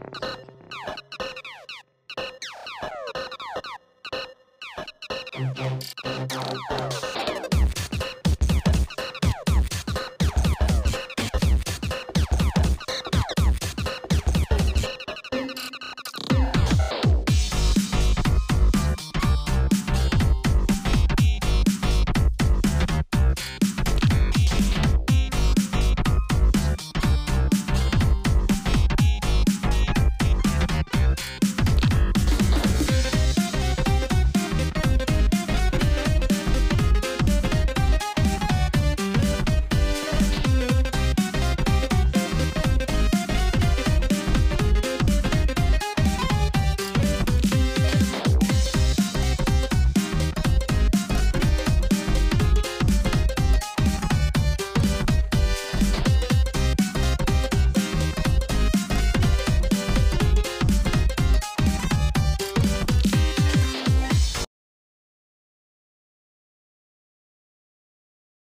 you